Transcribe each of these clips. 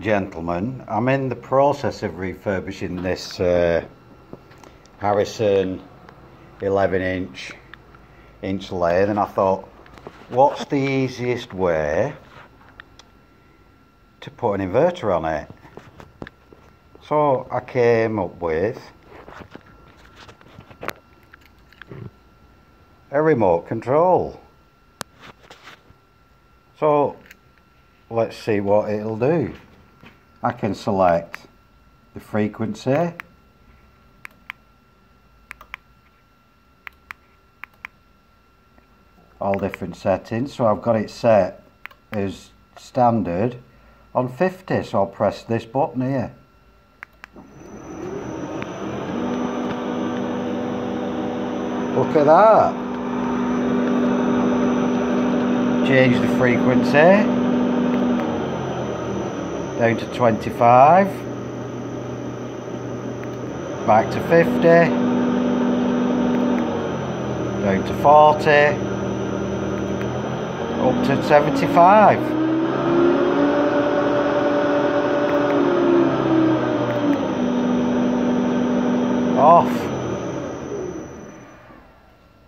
gentlemen, I'm in the process of refurbishing this uh, Harrison 11 inch inch lathe and I thought what's the easiest way to put an inverter on it? So I came up with a remote control. So let's see what it'll do I can select the frequency. All different settings. So I've got it set as standard on 50 so I'll press this button here. Look at that. Change the frequency down to 25 back to 50 down to 40 up to 75 off.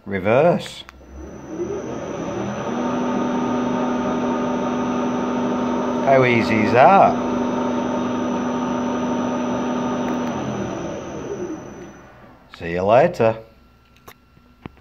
Reverse How easy is that? See you later.